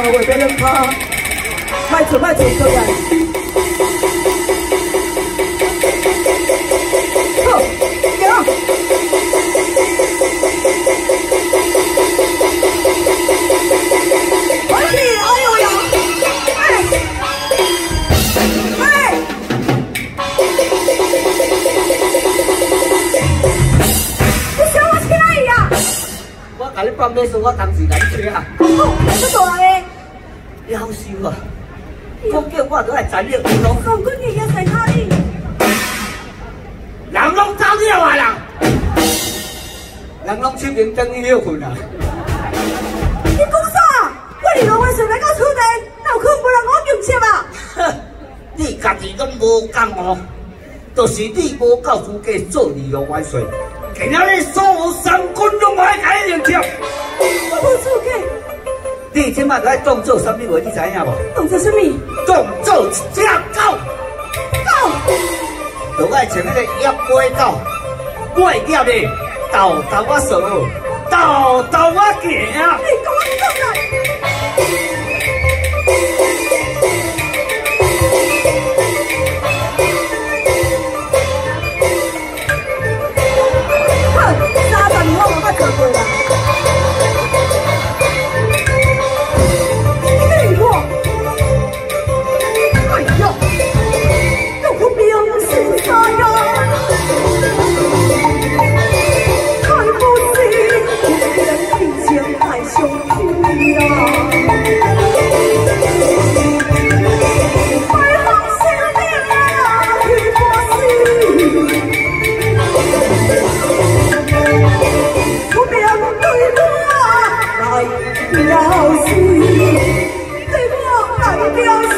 话别人怕，卖错卖错过来。好，你，哎呦呀！哎，哎，你想我去哪里呀？我甲你放马说，我当时来吹啊，哦，这大个。夭寿啊！我叫我都来赚你钱咯，总管你也在哪里？人拢走了啊啦，人拢出名等你休困啊！你讲啥？我二路的顺来到厝内，哪有可能不让我叫车啊？哼，你家己拢无讲哦，就是你无够资格做二路元帅，今仔日所有三军你即摆在当做什么话？你知影无？当做什么？当做一只狗，狗。都爱像那个野尾狗，尾叫咧，豆豆我手，豆豆啊行。你讲我讲来。